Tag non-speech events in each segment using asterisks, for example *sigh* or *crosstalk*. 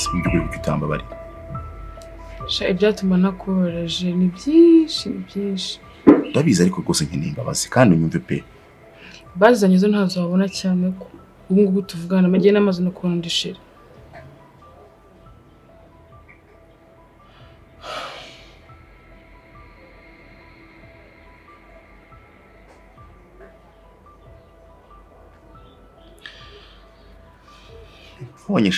si mu by'ukuri kuki utambabarira sha ibyatuma nakoroheje ni byinshi ni byinshi. Ndabizi ariko rwose nkeneye imbabazi kandi unyumve pe. Bazanye zo ntazo wabona cyane ko. Ubu ngubu tuvugana amagiye n'amazi no kubona ndishira ubonye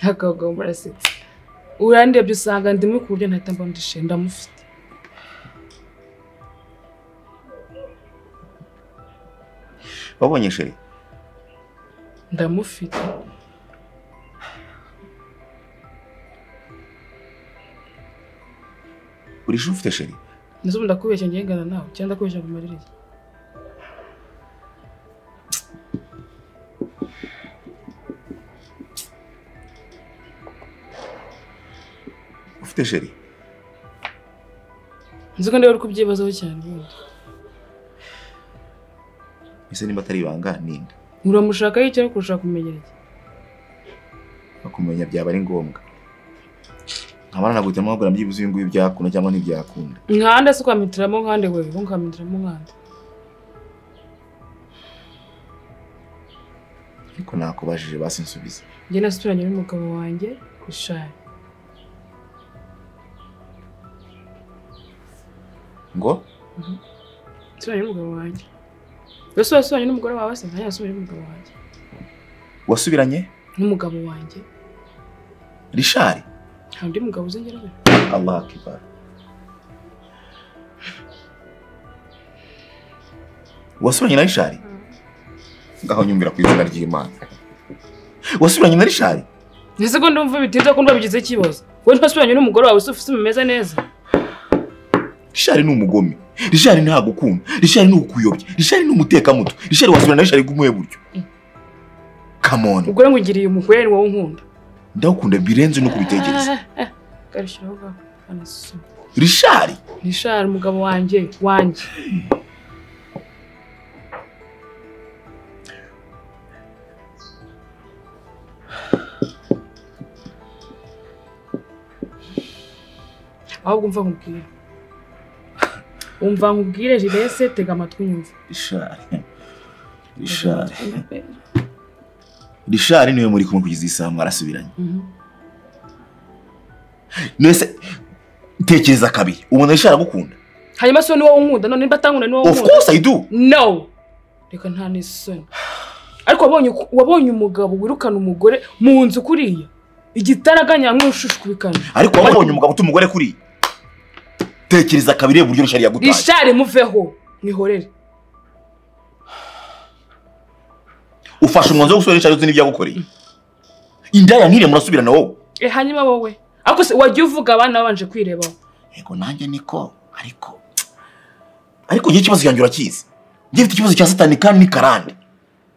sheri akabagabo murasetse urandebye usanga ndimwe ku buryo ntahita mbona ndishira ndamufite. Wabonye sheri ndamufite. Uri shuri ufite sheri ubu ndakubeshya ngengana nawe cyangwa ndakubeshya ngo umarire ufite sheri nzi ko uri kubyibazaho cyane ubundi ese niba atari ibanga ninde uramushakaho icyo ariko urashaka kumenyera iki bakumenya byaba ari ngombwa. Nkaba nanaguhitamo nkabwira byibuze uyu nguyu byakunda cyangwa ntibyakunda. Nkanda se ukamitiramo nkande wewe wowe ukamitiramo nkande ariko nakubajije basi nsubiza njye nasubiranye n'umugabo wanjye ishari ngo? Nasubiranye n'umugabo wanjye. Mbese wasubiranye n'umugore wawe se ntajya nasubiranye n'umugabo wanjye. Wasubiranye? N'umugabo wanjye. Rishari nta undi mugabo uzi ngera allah akibar wasubiranye na rishari ngaho nyumvira ku izina ry'imana. Wasubiranye na rishari ese ko ndumva bitinze ko ndwabigize ikibazo. Wowe ntasubiranye n'umugore wawe se ufite umeze neza? Rishari ni umugome rishari ntagukunda rishari ni ukuyobya rishari ni umutekamutwe rishari wasubirana na rishari bw'umuhe buryo. Kamoni ubwo rero ngugiriye umugore ni wowe unkunda. Ndagukunda birenze no kubitekereza garishyiraho gaho anasoma rishari? Nishari umugabo wanjye wanjye. Ahubwo umva nkubwire. Umva nkubwire jirese tega amatwi unyumve. Rishari rishari rishari ni we muri kumwe kugeza iyi saha mwarasubiranye Mhm. nese tekereza kabiri. Ubona rishari agukunda hanyuma se ni wowe unkunda none nimba atankunda ni wowe of unkunda course i do. No. Reka nta n'isoni ariko wabonye wabonye umugabo wirukana umugore mu nzu kuriya? Igitaraganya nk'ushushubikana ariko wabonye umugabo utuma umugore kuri tekereza kabiri uburyo rishari yagutaye. Rishari muveho. Mwihorere. Ufashe umwanzuro wo gusubira rishari uzi n'ibyo yagukoreye. Indaya nk'iriya murasubirana wowe. E hanyuma wowe. Ariko se wajya uvuga abana babanje kwirebaho yego nanjye niko ariko ariko njye ikibazo cyanjye urakizi. Njye mfite ikibazo cya satani kandi ni karande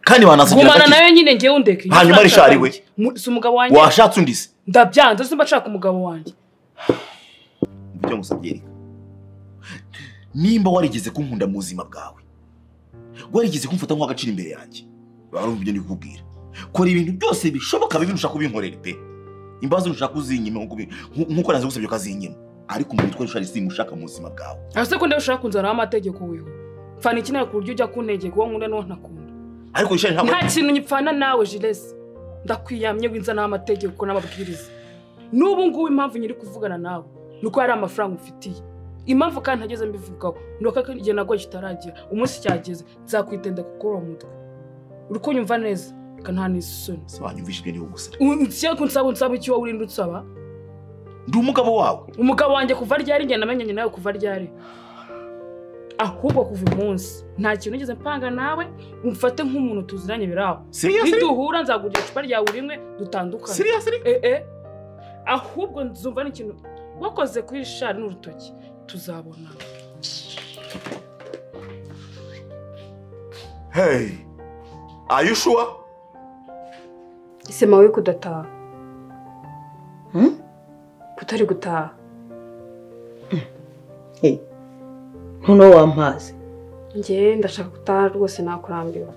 kandi wanasigira gumana nawe nyine ngewe undeke. Hanyuma Richard we? Si umugabo wanjye? Washatse undi se ndabyanze simba nshaka umugabo wanjye. Ibyo ngusabye reka nimba warigeze kunkunda mu buzima bwawe warigeze kumfata nk'agaciro imbere yanjye barumva ibyo ndi kukubwira kora ibintu byose bishoboka bibi nushaka kubinkorera pe. Imbabazi nushaka uzinyime nk'uko nanze gusabye ko azinyima ariko umuntu witwa rishari simushaka mu buzima bwawe. Ese ko ndeba ushaka kunzanaho amategeko wiwe. Pfana ikinara ku buryo ujya kuntegeka uwo nkunda n'uwo ntakunda. Ariko rishari ntabwo nta kintu nyipfana nawe jiresi ndakwiyamye winzanaho amategeko n'amabwiriza. N'ubu ngubu impamvu nyiri kuvugana nawe ni uko hari amafaranga umfitiye impamvu kandi ntageze mbivugaho ni uko igihe nabwo kitaragera umunsi cyageze nzakwitenda kukuri uwo mutwe. Uri kunyumva neza? Reka nta n'isoni ibyo ndi kugusaba unsaba unsaba unsaba icyo wowe urinda unsaba? Ndi umugabo wawe. Umugabo wanjye kuva ryari? Njye namenyanye nawe kuva ryari? Ahubwo kuva umunsi. Nta kintu nigeze mpanga nawe umfate nk'umuntu tuziranye biraho niduhura nzagurira icupa ryawe rimwe dutandukane. Eh eh. Ahubwo nzumva n'ikintu. Wakoze kuri shari n'urutoki. Tuzabona. Hey are you sure? Ese mawe kudataha kutari gutaha noneho wampaze njye ndashaka gutaha rwose nakurambiwe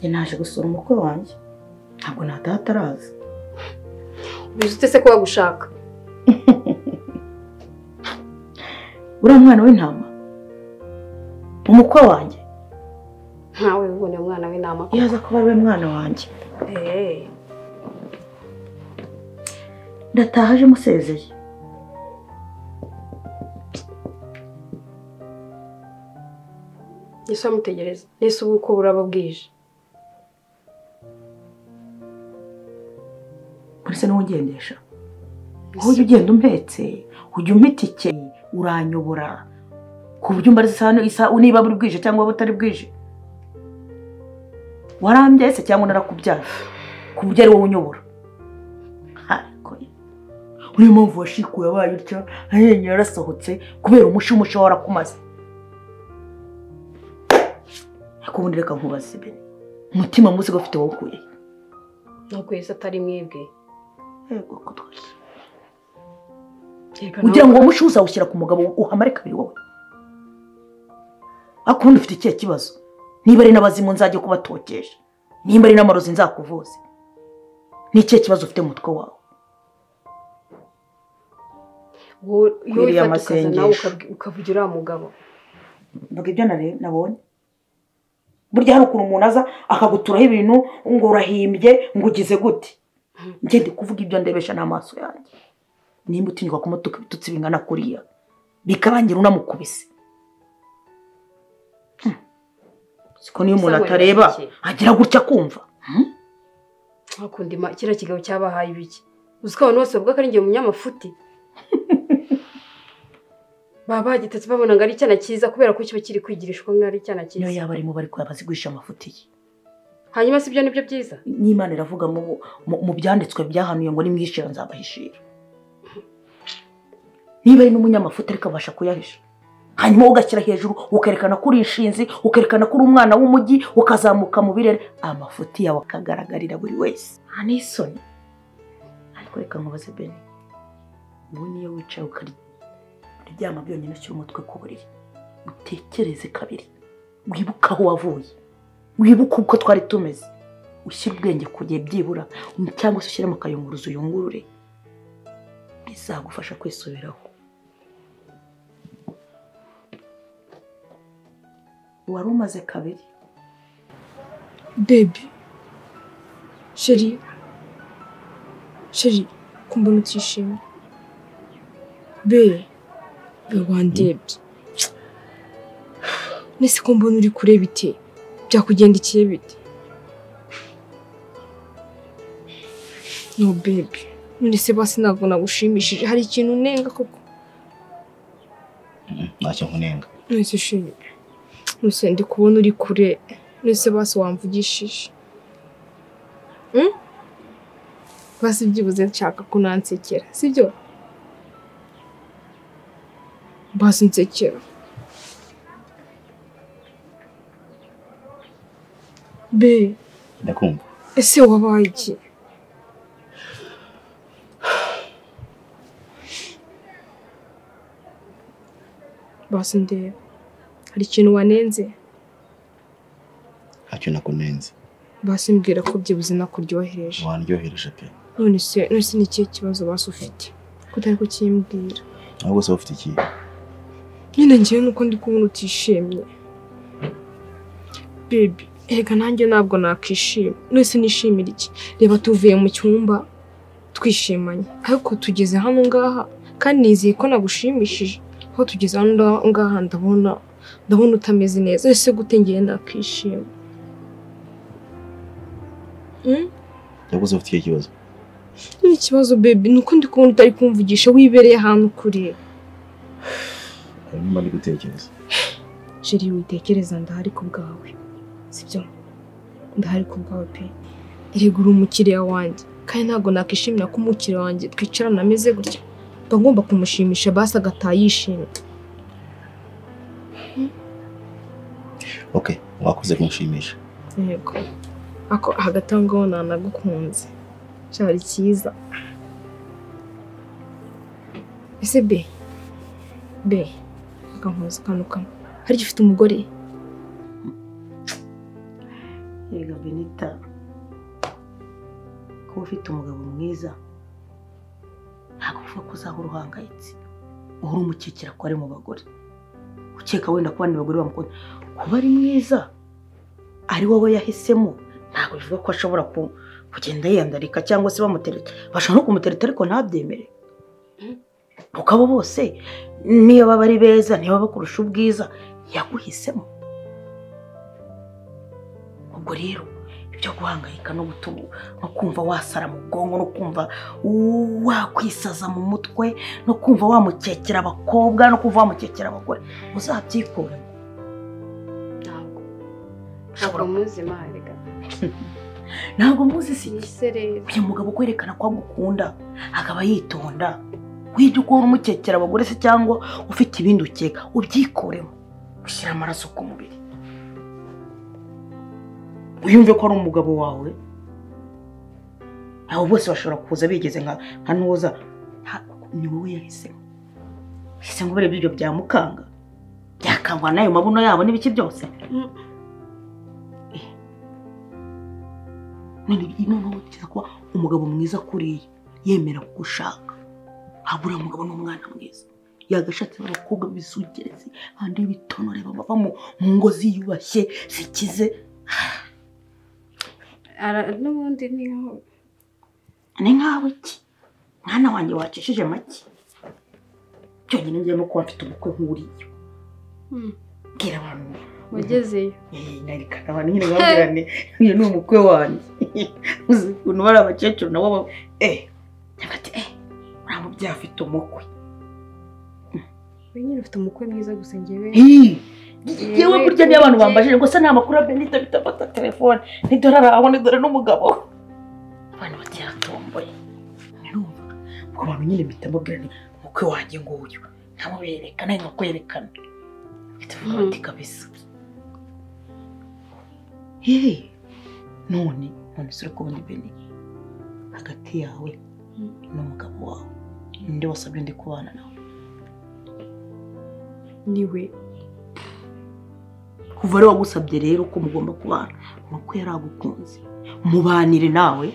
njye naje gusura umukwe wanjye ntabwo nataha ataraza ubizi ute se ko bagushaka uriya mwana w'intama umukwe wanjye ntawe ubonye umwana w'intama iyo aza kuba ari we mwana wanjye ndataha aje musezeye ese wamutegereza nese ubu uko buraba bwije se ni we ugendesha? Wowe ujya ugenda umpetse. Ujya umpa itike uranyobora. Ku buryo isa niba buri bwije cyangwa butari bwije. Warambye se cyangwa narakubyaye? Ku buryo ari wowe unyobora. Niyo mpamvu washikuye abaye utyo amenyo yarasohotse kubera umushi umushi warakumaze ariko ubundi reka nkubaze bene umutima muzi ufite wowe ukuye. Ntabwo yese atari mwebwe. Ugira ngo uwo uzawushyira ku mugabo uhamare kabiri wowe. Ariko ubundi ufite ikihe kibazo? Niba ari n'abazimu nzajya kubatokesha nimba ari n'amarozi nzakuvuze. Ni ikihe kibazo ufite mu mutwe wawe? Iyo wifata nawe ukavugira uriya mugabo. Mvuga ibyo nabonye. Burya hari ukuntu umuntu aza akaguturaho ibintu ngo urahimbye ngo ugize gute? Njye ndi kuvuga ibyo ndebesha n'amaso yanjye. Nimba utinyuka kumutuka ibitutsi bingana kuriya bikarangira unamukubise. Hmm. siko niyo umuntu atareba agira gutya kumva ntakunda ima kiriya kigabo cyabahaye ibiki uzi ko abantu bose bavuga ko ari njye munyamafuti? *laughs* Baba bagitetse babona ngo ari icyana cyiza kubera ko kiba kiri kwigirishwa nk'aho ari icyana niyo cyiza. yaba arimo bari kuba bazigurisha amafuti ye. Hanyuma si ibyo ni byo byiza? N'imana iravuga mu, byanditswe byahanuye ngo nimwishira nzabahishira. Niba ari n'umunyamafuta ariko abasha kuyahisha. Hanyuma ugashyira hejuru ukerekana ko uri inshinzi ukerekana ko uri umwana w'umujyi ukazamuka mu birere amafuti yawe akagaragarira buri wese. Nta ariko reka nkubaze bene ubu niyo wicaye ukaryama byonyine ushyira umutwe ku buriri. Utekereze kabiri. Wibuke aho wavuye. Wibuke uko twari tumeze. Ushyire ubwenge ku gihe byibura cyangwa se ushyire mu kayunguruzo uyungurure. Bizagufasha kwisubiraho. Wari umaze kabiri? Bebi sheri sheri kumbona utishimye. Be be wandebye nese ko mbona uri kureba ite? Byakugendekeye bite? No bebi none se basi ntabwo nagushimishije. Hari ikintu unenga koko? Ntacyo nkunenga. Nese sheri nese ndi kubona uri kure. Nese basi wamvugishije. Hmm? basi byibuze nshaka ko nansekera sibyo? Basi nsekera. Be ndakumva ese wabaye iki basi ndeba hari ikintu wanenze. Ntacyo nakunenze basi mbwira ko byibuze nakuryohereje wandyohereje pe none se ni ikihe kibazo basi ufite ko utari kukimbwira ahubwo se ufite ikihe nyine ngewe nuko ndi kubona utishimye bebi erega nanjye ntabwo nakishima none nishimira iki? Reba tuvuye mu cyumba twishimanye. Ariko tugeze hano ngaha kandi nizeye ko nagushimishije. Aho tugeze hano ngaha ndabona ndabona utameze neza. Ese gute ngewe nakishima Hmm? ahubwo se ufite ikihe kibazo? Ni ikibazo bebi ni uko ndi kubona utari kumvugisha wibereye ahantu kure. Hanyuma ndi gutekereza jeri witekereza ndahari ku bwawe. Sibyo? Ndahari ku bwawe pe erega uri umukiriya wanjye. Kandi ntabwo nakishimira ko umukiriya wanjye twicarana ameze gutya. Mba ngomba kumushimisha basi agataha yishimye. Ok wakoze kunshimisha yego. Ako hagati aho ngaho nanagukunze. Cyari cyiza. Ese be? Be akankuza akantu kamwe harya ufite umugore? Erega Benita. Kuba ufite umugabo mwiza ntabwo uvuga ko uzahora uhangayitse. Uhora umukekera ko ari mu bagore. Ukeka wenda ko abandi bagore bamukunda. Kuba ari mwiza ari wowe yahisemo ntabwo bivuga ko ashobora ku- kugenda yiyandarika cyangwa se bamutereta. Bashobora no kumutereta ariko ntabyemere. Kuko abo bose niyo baba ari beza niyo baba bakurusha ubwiza yaguhisemo. Ubwo rero ibyo guhangayika no no kumva wasara mu bwonko no kumva wakwisaza mu mutwe no kumva wamukekera abakobwa no kumva wamukekera abagore. Uzabyikuremo ntabwo. Ntabwo muzima rega ntabwo muzi si *laughs* uyu mugabo kwerekana ko agukunda akaba yitonda. Wibyo uko umukekera abagore se cyangwa ufite ibindi ukeka ubyikuremo ushyira amaraso ku mubiri. Wiyumve ko ari umugabo wawe? Abo bose bashobora kuza bigeze nka ntuza. Ni wowe yahisemo. Ese ngo urebye ibyo byamukanga byakangwa n'ayo mabuno yabo n'ibiki byose. Eh. none noneho utekereza kuba umugabo mwiza kuriya yemera kugushaka. Habura umugabo n'umwana mwiza. Yagashatse abakobwa bisugeretse kandi b'ibitonore baba mu ngo ziyubashye zikize. N'ubundi ni ho ni nkawe iki mwana wanjye wacishije make cyonyine njye no kuba mfite umukwe nk'uriya Hmm. bwira abantu. Wagezeyo Eh, nerekana abantu. Nyine babwira ni *laughs* uyu ni umukwe wanjye *laughs* uzi ukuntu bari abakecuru nabo baba eh bati eh uriya mubyeyi afite umukwe. We nyine ufite umukwe mwiza gusa njyewe. Hi! Yewe, burya niyo abantu bambajije gusa nta makuru ya benita bitafata telefone nidore araho nidore n'umugabo abantu bati yaratomboye nirumva ubwo abantu nyine mpita mbabwira ni umukwe wanjye nguyu nkamubereka nawe nkakwerekana mpita mvuga bati kabisa hehe none none se uri kubona ibeni hagati yawe n'umugabo wawe ninde wasabye ndi kubana nawe ni we kuva ari wagusabye rero ko mugomba kubana ni uko yari agukunze. Mubanire nawe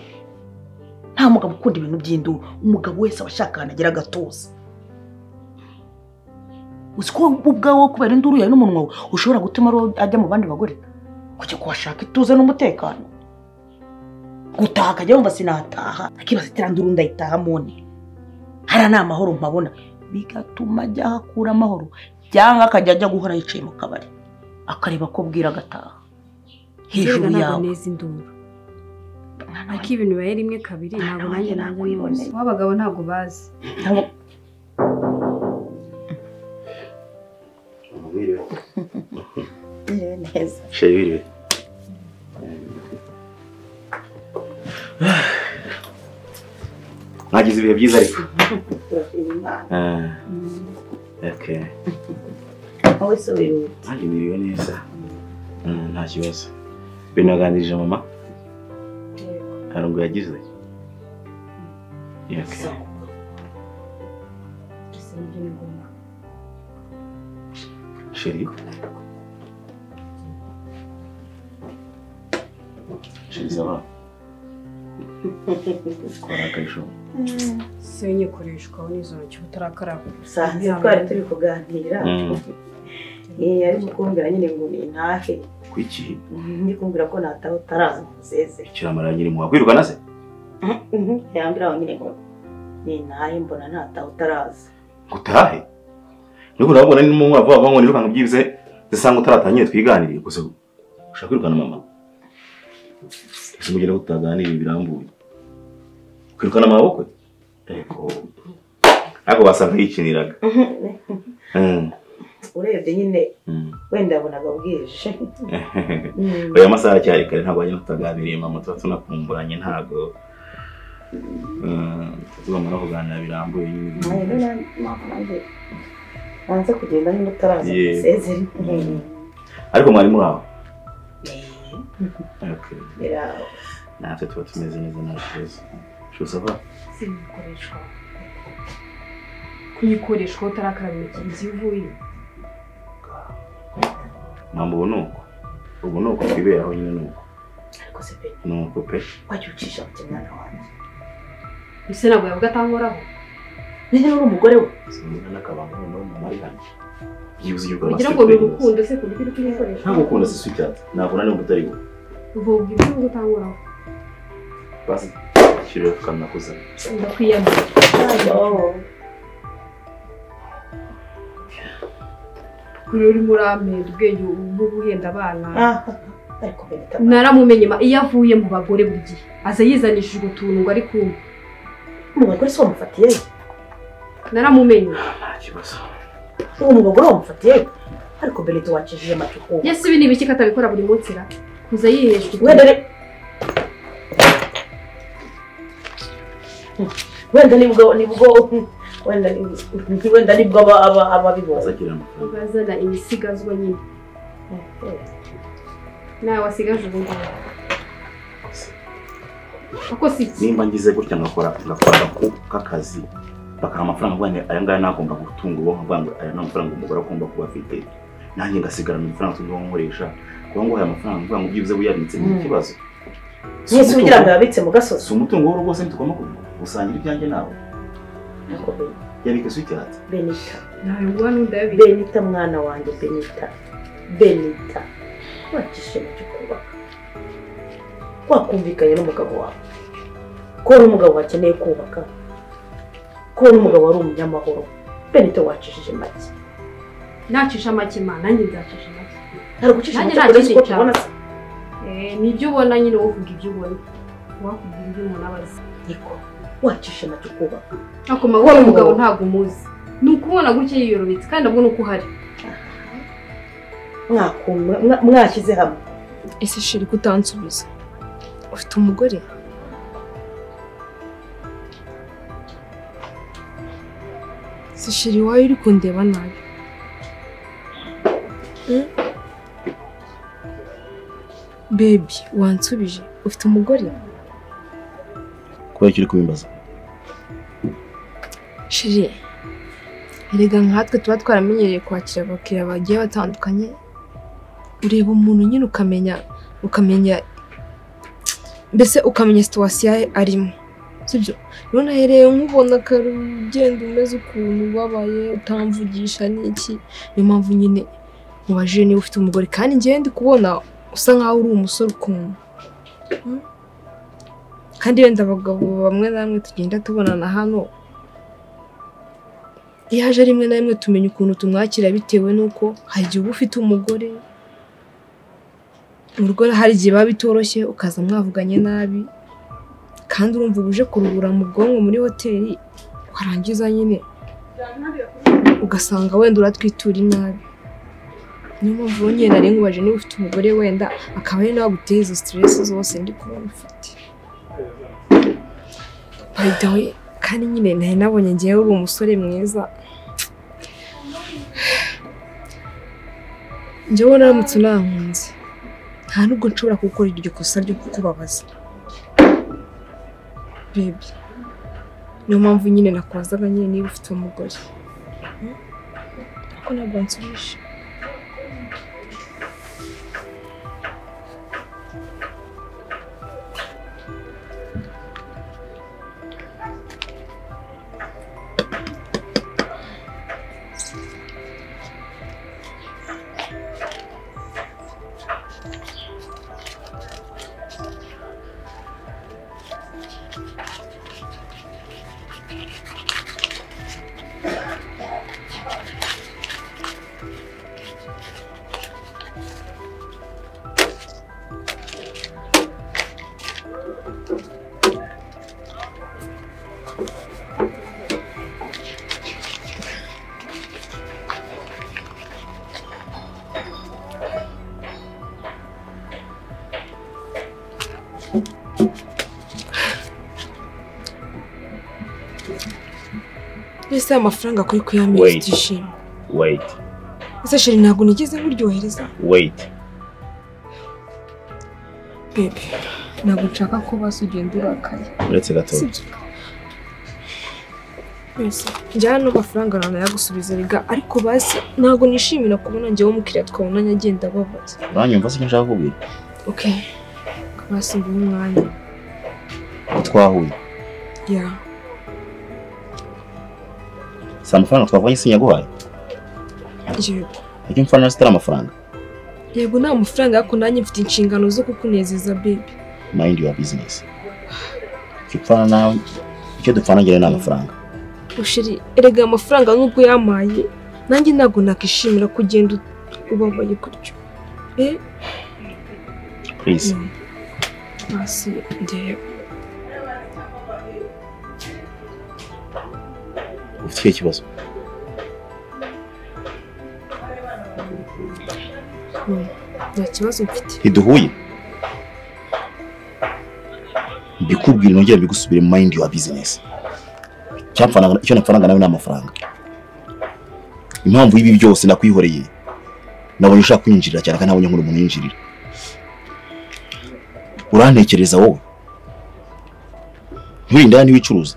nta mugabo ukunda ibintu by'induru. Umugabo wese aba ashaka ahantu agira agatuza uzi ko ubwawe kubera induru yawe n'umunwa wawe ushobora gutuma ajya mu bandi bagore? Kujya kuhashaka ituze n'umutekano? Gutaha akajya yumva sinataha. Akibaza ati nduru ndayitaha mone hariya ni amahoro mpabona. Bigatuma ajya ahakura amahoro. Cyangwa akajya ajya guhora yicaye mu kabari. Akareba ko bwira agataha hejuru yawe. neza induru Mwana ariko ibintu bibaye rimwe kabiri ntabwo nanjye ntabwo nzi w'abagabo ntabwo bazi. Neza. Mwagize ibihe byiza ariko. Wowe se wiwe Nanjye biriwe neza. Mm, Nta kibazo. Binaganirije mama? Hari ngo yagize? Sheri? Sheri zaba? Twarakaje ubu. se nyikoreshwa n'izo ntoki utarakaraba twari turi kuganira Mm. Eh, ari kukumbwira nyine ngo nintahe Kuki? *laughs* ndi kumbwira ko nataha utaraza museze Kiramara nyiri mu wakwirukana se? yambwira aho nyine ngo nintahe mbona nataha utaraza Gutahe? Nuko urabona ni mu mwavu bavuga ngo nirukanka byibuze zisanga utaratanyire twiganiriye gusa ushaka kwirukana mama. Ese mugira ko tutaganiriye birambuye. Kwirukana amaboko? Ego. Ariko basanga yikiniraga. Mm. urebye nyine. Mm. wenda yabonaga bwije *laughs* Mm. Oya amasaha cyari kare ntabwo wajya tutaganiriye mama tuba tunakumburanye ntabwo. Mm, tugomba no kuganira birambuye. Nanze kugenda nyine utaraza Yeah. musezere ariko mwari muri aho? Natwe tuba tumeze neza nta kibazo ava sinyikoreshwa kuyikoreshwa utarakaraba intoki uvuye mpamvu ubu ni uko ubu ni uko twiberaho nyine ni uko ariko se pe. Nuko pe wajya ucisha make mwana wanjye ese ntabwo yavuga atankoraho niba uri umugore we sinumva n'akabanga noneho mama ari hano byibuze yuko kugira ngo ni urukundo se ku buryo uri kubikoresha ntabwo ukunda se icyatsi ntabwo nari utari we uvuga ibyo uzi utankoraho basi shyirira ku kantu nakuzanye ndakwiyamira kuri urimo urampera ubwenge bwo guhenda abana. Benita naramumenye iyo avuye mu bagore buri gihe. Aza yizanishije utuntu ngo ari kumva mu bagore se wamufatiye naramumenye. Uwo mugore wamufatiye ariko benita wakijije amacuku. Yesi ibi ni ibiki ko atabikora buri munsi ra? Kuza yihesha utuntu wenda wenda ni bwo ni bwo wenda ni- wenda ni bwo aba aba amafaranga ugazana imisigazwa nyine nawe wasigaje ubu ngubu ako si nimba ngize gutya ngakora ngakora ako k'akazi. Bakaha amafaranga avuga ngo aya ngaya nagomba gutunga ubwonko avuga ngo aya ni amafaranga umugore agomba kuba afite. Nanjye ngasigarana amafaranga tujya nkoresha. Kuba ngo aya mafaranga mvuga ngo byibuze wiyabitse ni Mm. ikibazo. Umutungo- ugira ngo yabitse mu gasozi. Si umutungo w'urugo se ntitugomba gusangira ibyanjye nawe. Yabike se icyatsi benita benita mwana wanjye benita benita wakishe mu cyo kubaka wakumvikanye n'umugabo wawe ko n'umugabo wakeneye kubaka ko n'umugabo wari umunyamahoro benita wakishije make nacisha make ma nanjye nzacisha make hari gucisha make nta kure kindi ko tubona se Eh, ni byo ubona nyine wovuga ibyo ubona wakubwira ibyo umuntu aba azi niko wakishe make kubaka ariko mahoro umugabo ntabwo umuzi. Ni ukubona gutya yiyorobetse kandi abona uko uhari. Mwashyize hamwe. Ese sheri kutansubiza? Ufite umugore? Si sheri wawe uri kundeba nabi? Hmm? bebi wansubije? Ufite umugore? Kubera icyo uri kubimbaza sheri erega nkatwe tuba twaramenyereye kwakira abakiriya bagiye batandukanye ureba umuntu nyine ukamenya ukamenya mbese ukamenya situwasiyo arimo. Sibyo? Rero nahereye nk'ubona ugenda umeze ukuntu ubabaye utamvugisha n'iki niyo mpamvu nyine mubajije niba ufite umugore. Kandi ngewe ndi kubona usa nkaho uri umusore ukuntu. Hmm? Kandi wenda abagabo bamwe na bamwe tugenda tubonana hano iyo aje rimwe na rimwe tumenya ukuntu tumwakira bitewe n'uko hari igihe uba ufite umugore mu rugo hari igihe biba bitoroshye ukaza mwavuganye nabi kandi urumva uje kuruhura mu bwonko muri hoteli warangiza nyine ugasanga wenda uratwitura inabi. Niyo mpamvu wongeye nari nkubaje niba ufite umugore wenda akaba ari nawe aguteye izo siteresi zose ndi kubona ufite. Way kandi nyine nari nabonye ngewe uri umusore mwiza. Njyewe naramutse unankunze nta nubwo nshobora gukora iryo kosa ryo kukubabaza. Bebi niyo mpamvu nyine nakubazaga nyine niba ufite umugore. Hmm? ariko ntabwo nsubije mbese aya mafaranga kuri kuyamenya Wait. ibyishimo wait. Ese sheri ntabwo nigeze nkuryohereza. Wait. Bebe ntabwo nshaka ko basi ugenda urakaye uretse gato. Sibyo mbese njyana n'amafaranga nanayagusubiza rega ariko basi ntabwo nishimira kubona njyewe umukiriya twabonanye agenda ababaza. Uranyumva se icyo nshaka kukubwira? Okay basimbuye umwanya? Twahuye. Ya si amafaranga twavanye sinyaguhaye yego icyo mfana zitari amafaranga yego nta mafaranga ariko nanjye mfite inshingano zo kukunezeza baby. Mind your business. Icyo upfana nawe icyo dupfana ngira ni amafaranga ushiri erega amafaranga nubwo yamaye nanjye ntabwo nakishimira kugenda ubabaye gutyo. Eh? Please. Mm. Ufite ikihe kibazo nta kibazo mfite ntiduhuye mbikubwira nongera mbigusubire mu your business Icyamfanaga- icyo napfanaga nawe ni amafaranga impamvu y'ibi byose nakwihoreye nabonye ushaka kunyinjirira cyane kandi ntabonye nk'uri umuntu yinjirira urantekereza wowe nturindaya ntiwicuruza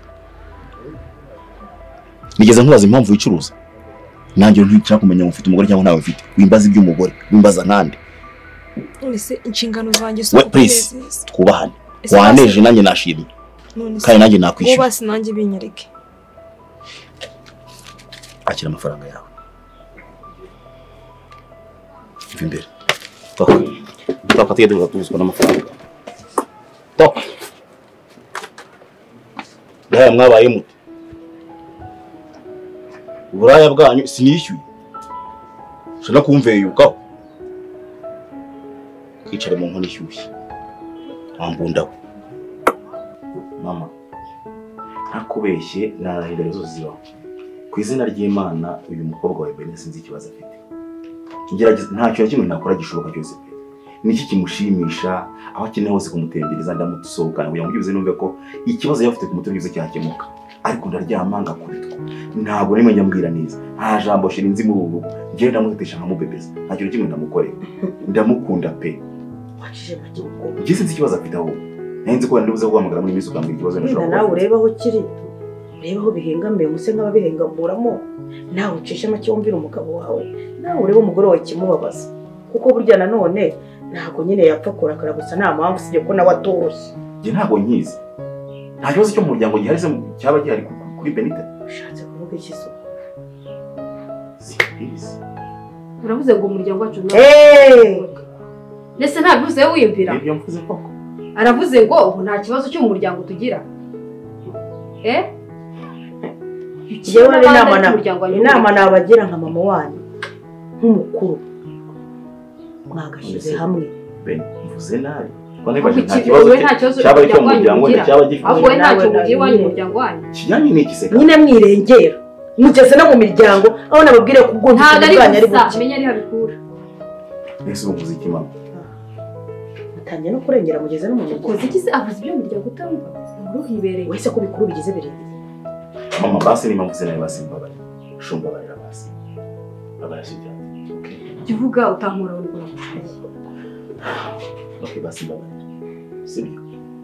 nigeze nkubaza impamvu wicuruza nanjye nticara kumenya ngo ufite umugore cyangwa ntawe ufite wimbaza iby'umugore wimbaza nkande inshingano zanjye si ukukunezeza twubahane. Waneje nanjye nashimye. Kandi nanjye nakwishyura basi nanjye binyereke. Akira amafaranga yawe. Mva imbere. Toka. Toka tujye duhura tuzuzwa n'amafaranga. Toka. Mwabaye mute uburaya bwanyu sinishyuye. Ushobora kumveyukaho kwicare mu nkono ishyushye. Wambunda we. Mama ntakubeshye narahindura zose zibaho ku izina ry'imana uyu mukobwa wawe bene sinzi ikibazo afite. Ngerageza nta kintu na kimwe nakora gishoboka cyose pe niki kimushimisha aho akeneye hose kumutembereza ndamusohokana kugira ngo byibuze numve ko ikibazo yaba afite ku mutima cyakemuka ariko ndaryama ngakubitwa ntabwo rimwe njya mbwira neza. Nta jambo shira nzi muri uru rugo njyewe ndamutetesha nkamubebeza nta kintu kimwe ndamukorera ndamukunda pe. Njye sinzi ikibazo afite aho. Nari nzi ko wenda ndibuze guhamagara muri minsi ukambwira ikibazo nashobora nawe kuba afite. urebe aho kiri urebe aho bihengamiye umuse nk'ababihengamuramo nawe ucishe make wumvira umugabo wawe. Nawe urebe umugore wawe ikimubabaza. Kuko burya nanone ntabwo nyine yapfa kurakara gusa nta mpamvu usibye ko nawe atoroshye. Njye ntabwo nkizi. Nta kibazo cyo mu muryango gihari cyaba gihari ku- ku- kuri benita ushatse kuvuga iki so simbizi uravuze ngo umuryango wacu ndetse ntabivuze wiyumvira ni byo mvuze koko. Aravuze ngo ubu nta kibazo cyo mu muryango tugira. Eh? Njyewe inama nabagira nka mama wanyu nk'umukuru. Mwagashyize hamwe. Ben mvuze nabi. Nibaje nta kibazo cyaba cyo mu muryango wenda cyaba gifite ahubwo wowe ntacyo mugira iwanyu mu muryango wanyu kijyanye n'igiseka nyine mwirengera mugeze no mu miryango aho nababwire ko ubwumvikane ntabwo ari gusa menya ariho abikura ese ubu mvuze iki mama. Mutangiye no kurengera mugeze no mu ukoze miryango. Iki se avuze ibyo umuryango utamva inkuru hibereye wese ko bikuru bigize birebire mama basi niba mvuze nabi basi mbabarira shumba barira basi. Mbabarira si byanjye okay jya uvuga utankura urugura okay basi mbabarira sibyo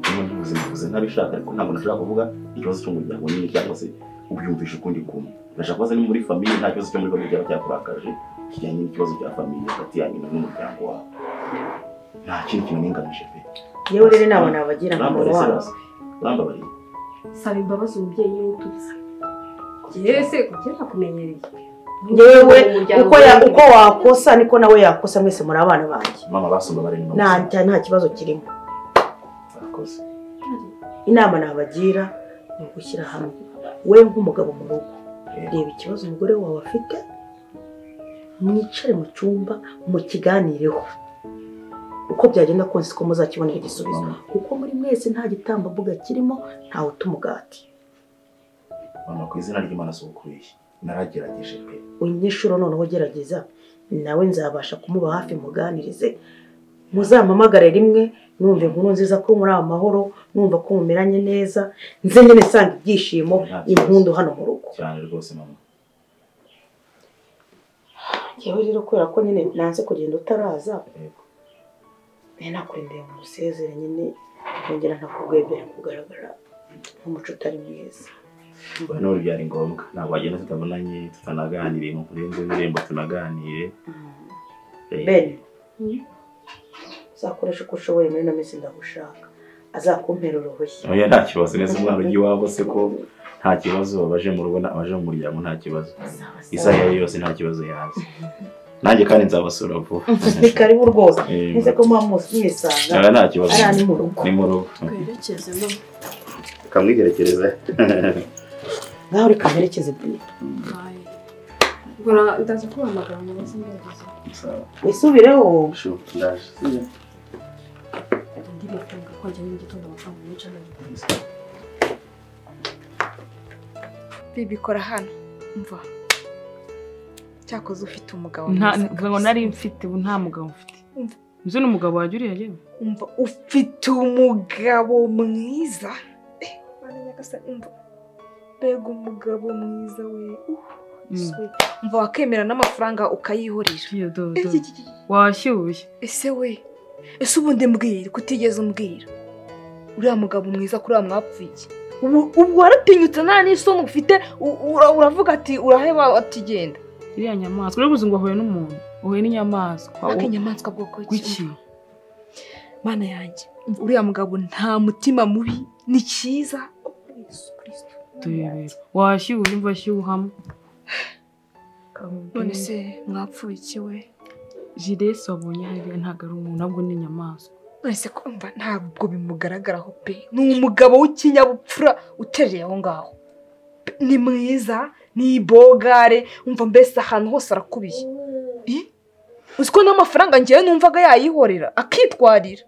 niba mvuze mvuze ntabishaka ariko ntabwo nashaka kuvuga ikibazo cy'umuryango nyine cyangwa se ubyumvisha ukundi kumwe ndashaka kubaza ni muri famiye nta kibazo cyo muri famiye cyaba cyakurakaje kijyanye n'ikibazo cya famiye hagati yanyu n'umuryango wawe nta kindi kintu ningamije pe. Yewe rero urambabarira se wanyu basi urambabarira saba imbabazi umubyeyi ni we ututse. Njyewe se kuki nakumenyereye yewe uko uko wakosa niko nawe yakosa mwese muri abana banjye. Nta nta kibazo kirimo. Inama nabagira ni ugushyira hamwe. We nk'umugabo mu rugo. Yego. reba ikibazo umugore wawe afite mwicare mu cyumba mukiganireho. Uko byagenda kose ko muzakibonera igisubizo. Kuko muri mwese nta gitambambuga kirimo ntawe umugati mama ku izina ry'imana si ukubeshya naragerageje pe. Umunyeshuri noneho gerageza nawe nzabasha kumuba hafi muganirize. Muzampamagare rimwe numva inkuru nziza ko muri amahoro numva ko mumeranye neza. Nze nyine nsanga ibyishimo impundu hano mu rugo. Cyane rwose mama. Yewe rero kubera ko nyine nanze kugenda utaraza nari nakurindiriye mu rusezere nyine nkongera ntakubwiye byari kugaragara nk'umuco utari mwiza. None byari ngombwa. Ntabwo wagenda tutabonanye tutanaganiriye ngo kurenze n'irembo tunaganire. Eh, Ben uzakoresha uko ushoboye muri ino minsi ndagushaka. Azakumpera uruhushya. Oya nta kibazo. Neza umwana ujya iwabo se ko nta kibazo abaje mu rugo abaje mu muryango nta kibazo. Isaha iyo ari yo yose nta kibazo yaza nanjye kandi nzabasura vuba. Ni karibu rwose. *laughs* Nzi ko muba muzi mwisanga. Nta kibazo. Ni mu rugo. Ni mu rugo. Kamwigerekereze *laughs* ngaho reka mperekeze bini Gura ndaza kuhamagara ngo baze mbabaze. wisubireho ndaje. Ndi bifunga ko njye mu gitondo amafaranga menshi ari. bibi kora hano. Mva. Cyakoze ufite umugabo nta mwiza ngo kabisa. nari mfite ubu nta mugabo mfite. Umva. uzi n'umugabo wajya uriya yewe umva ufite umugabo mwiza. Eh, nyagasani, mbega umugabo mwiza we. Mm. umva wakemera n'amafaranga ukayihorera. Eh, washyushye. Ese we? Ese ubundi mbwira kutigeze umbwira? Uriya mugabo mwiza kuri uriya mwapfuye ubu waratinyutse nta n'isoni ufite? Uravuga ati uraheba ati genda iriya nyamaswa. Urabuze ngo ahuye n'umuntu? Uhuye n'inyamaswa. Akanyamaswa bwoko ki? Mana yanjye uriya mugabo nta mutima mubi ni cyiza. Oh, Yesu Kristo. turebera washyushye umva ashyuhamo none se mwapfuye iki we jiresi wabonye hariya ntabwo ari umuntu ahubwo ni inyamaswa none se kumva ntabwo bimugaragaraho pe. Ni umugabo w'ikinyabupfura utereye aho ngaho. Ni mwiza ni ibogare umva mbese ahantu hose arakubiye Eh? uzi ko n'amafaranga ngewe numvaga yayihorera akitwarira.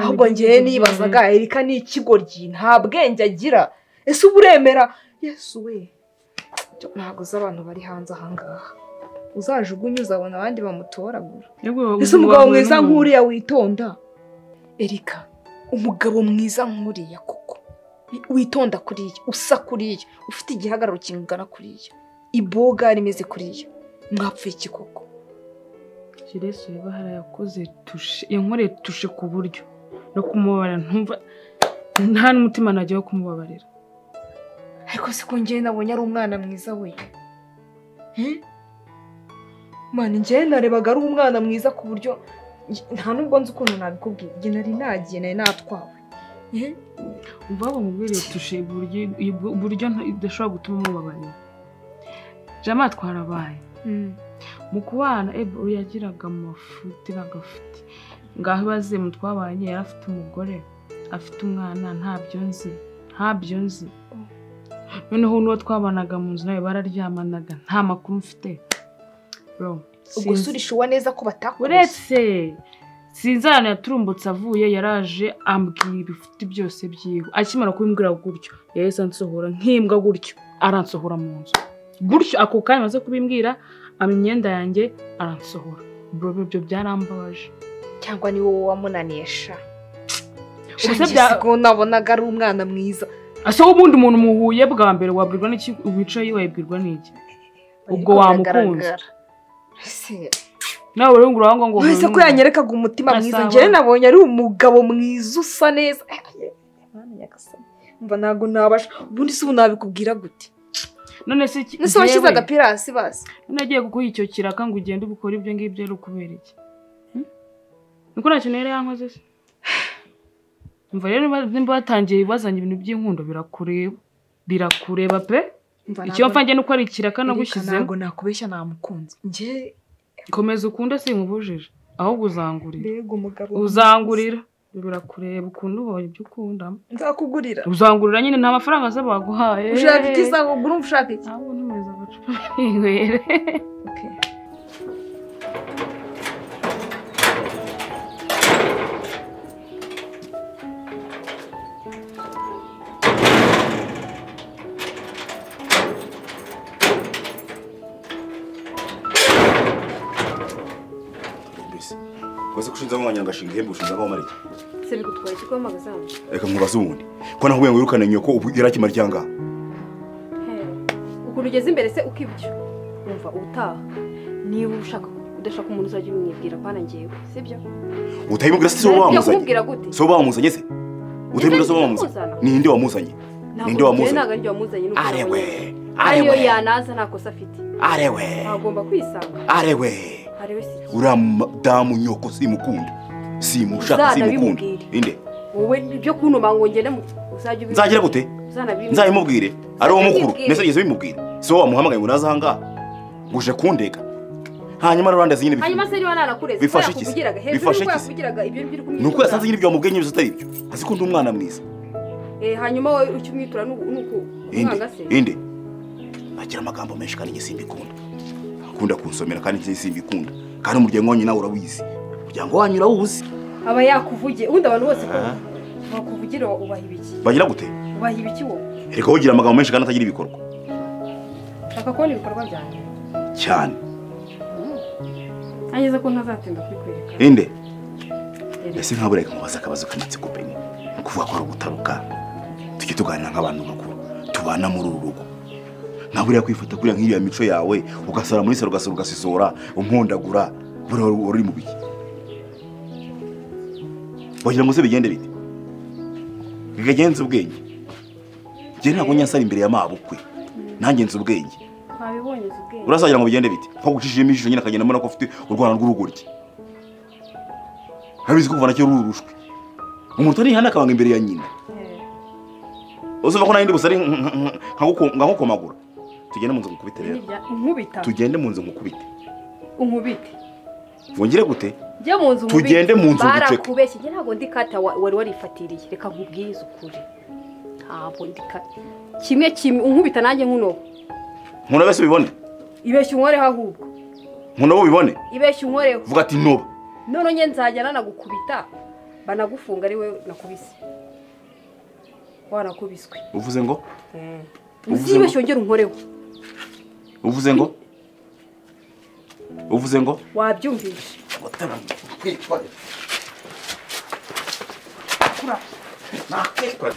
Ahubwo ngewe nibazaga erika ni ikigoryi nta bwenge agira. Ese uba uremera yesu we ntabwo uzi abantu bari hanze ahangaha uzajugunye uzabona abandi bamutoragura. Ese umugabo mwiza nk'uriya witonda? Erika umugabo mwiza nk'uriya koko. Witonda kuriya usa kuriya ufite igihagararo kingana kuriya iboga rimeze kuriya mwapfuye iki koko? Jiresi reba hariya yakoze tushe yankoreye tushe ku buryo. No kumubabarira ntumva nta n'umutima najya wo kumubabarira. Ariko ko njyewe nabonye ari umwana mwiza we? Mani njyewe narebaga ari umwana mwiza ku buryo nta nubwo nzi ukuntu nabikubwira. Njye nari nagiye nari natwawe. Umva bamubwiriye tushe uburyo idashobora gutuma umubabarira. Jama twarabaye Hmm. Mu kubana ebe uyu yagiraga amafuti n'agafuti. Ngaho ibaze mu twabanye yari afite umugore afite umwana ntabyo nzi ntabyo nzi. Noneho n'uwo twabanaga mu nzu nawe bararyamanaga nta makuru mfite. Bro ubwo usurisha neza ko batakuzi uretse sinzi ahantu yaturumbutse avuye yaraje ambwira ibifuti byose byiwe. Akimara kubimbwira gutyo yahise ansohora nk'imbwa gutyo aransohora mu nzu. Gutyo ako kanya amaze kubimbwira imyenda yanjye aransohora. Bro ibyo byarambabaje. Cyangwa ni wowe wamunaniye sha Ubwo nabonaga ari umwana mwiza. Ase ubundi umuntu muhuye bwa mbere wabwirwa n'iki? Wicaye wabwirwa n'iki? Ubwo wamukunze? nawe rero ngo urangwa ngo wese ko yanyerekaga umutima mwiza? Njyewe nabonye ari umugabo mwiza usa neza. Umva ntabwo nabasha. Ubundi se ubu nabikubwira gute? *laughs* none se iki- nese washyize agapira hasi basi. None agiye kuguha icyo kiraka ngo ugende ubikore ibyo ngibyo ari ukubera iki? Hmm? niko nta kintu yari yankoze se? *sighs* Umva rero nimba watangiye bazanye ibintu by'inkundo birakureba. Birakureba pe. Icyo mfange nuko ari ikiraka Erika, nagushyizemo ntabwo nakubeshya namukunze. Komeza ukunde sinkubujije ahubwo uzangurira uzangurira. Birakureba ukunda ubonye ibyo ukundamo. Nzakugurira. Uzangurira nyine nta mafaranga se baguhaye. Ushaka iki? Cyangwa urumva ushaka iki? Ntabwo ntumeze agacupa n'inywere waze kushinza nk'umwanya ngashinga ihembe ushinza nk'aho marike Se bigutwaye iki kuhamagaza hano? reka nkubaze ubundi ko nakubwiye ngo wirukane nyoko ubu yari akimara icyanga ukuntu ugeze imbere se ukibyo wumva ubutaha niba ushaka udashaka umuntu uzajya umwibwira pana ngewe sibyo utayimubwira se si wowe wamuzanye si wowe wamuzanye se? Utayimubwira se wowe wamuzanye ninde wamuzanye Ninde wamuzanye? ntabwo ari njye wamuzanye arewe arewe. yanaza nta kosa afite arewe. Agomba kwisanga arewe. si uriya madamu nyoko simukunda simushaka simukunda inde. Wowe ibyo kuntuma ngo ngende nzagira gute nzabimubwire ari uwo mukuru. mbese yigeze bimubwira si wowe wamuhamagaye ngo naze ahangaha ngo uje kundega hanyuma ndetse nyine Bifashe iki Bifashe iki ni uko yasanze nyine ibyo wamubwiye nyine atari ibyo azi ko ndi umwana mwiza. Eh hanyuma wowe inde umwanga se inde agira amagambo menshi kandi njye simbikunda akunda kunsomera kandi njye simbikunda kandi umuryango wanyu nawe urawizi. Umuryango wanyu urawuzi. Aba yakuvugiye ubundi abantu bose bakuvugira ubaha ibiki? Bagira gute? Ubaha ibiki wowe reka wogira amagambo menshi kandi atagira ibikorwa. Shaka kubona ibikorwa byanjye cyane. Ageze ko ntazatinda kubikwereka inde? Mbese nkaho reka mubaze akabazo k'amatsiko peni ni ukuvuga ko ari ubutaruka tujye tuganira nk'abantu bakuru. Tubana muri uru rugo. Nka buriya kwifata kuriya nk'iriya mico yawe ugasara muri saro ugasara ugasisora umpondagura buriya wari uri mu biki. Wagira ngo se bigende bite? Bigagenza ubwenge. Njye ntabwo nyasara imbere ya mabukwe. Nanjye nzi ubwenge. Urasagira ngo bigende bite? Nko gucishijemo ijisho nyine akagenda abona ko afite urwana rw'urugoryi. Ntabizi ko kuva na cyo rurushwe umuntu nihana akabanga imbere ya nyina. Eh, uzuva ko nayindi gusa ari nka nkokomagura. Tugende mu nzu ngukubite rero. Tugende mu nzu ngukubite unkubite? Wongere gute? Njye mu nzu Tugende mu nzu barakubeshye. Njye ntabwo ndi kata wa- wari warifatiriye. Reka nkubwize ukuri. Ntabwo ndi kata kimwe kimwe unkubita nanjye nkunobo nkuna bese ubibone? Ibeshya unkoreho ahubwo. Nkuna bo ubibone? Ibeshya unkoreho. Vuga ati noba. None njye nzajya nanagukubita banagufunga ari we nakubise. Wanakubiswe. Uvuze ngo? Uvuze ngo- uzibeshya wongere unkoreho. uvuze ngo uvuze ngo wabyumvise. Nakwitwa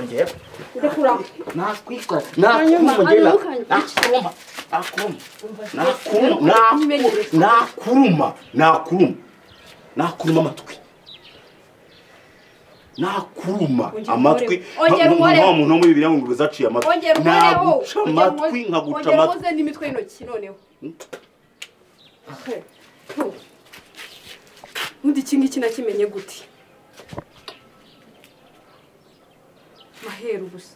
Hanyuma, nakuruma ngewe hanyuma, nakuruma nakuruma nakuruma nakuruma nakuruma amatwi nakuruma Ongera amatwi. Ongera nta muntu wo muri bibiri ngo ngo zaciye amatwi ongera naguca amatwi nkaguca ongera amatwi uhoze n'imitwe y'intoki noneho ubundi iki ngiki nakimenye gute maheru gusa